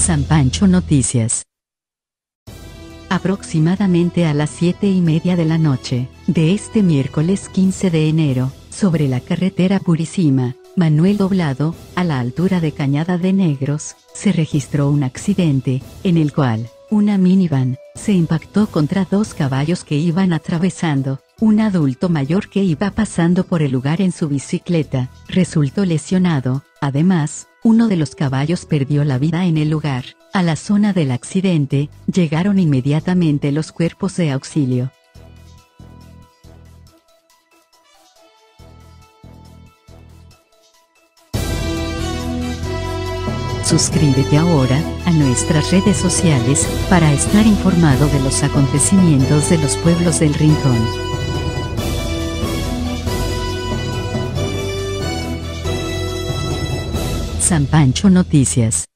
San Pancho Noticias. Aproximadamente a las 7 y media de la noche, de este miércoles 15 de enero, sobre la carretera Purísima, Manuel Doblado, a la altura de Cañada de Negros, se registró un accidente, en el cual, una minivan, se impactó contra dos caballos que iban atravesando, un adulto mayor que iba pasando por el lugar en su bicicleta, resultó lesionado, además, uno de los caballos perdió la vida en el lugar. A la zona del accidente, llegaron inmediatamente los cuerpos de auxilio. Suscríbete ahora a nuestras redes sociales para estar informado de los acontecimientos de los pueblos del Rincón. San Pancho Noticias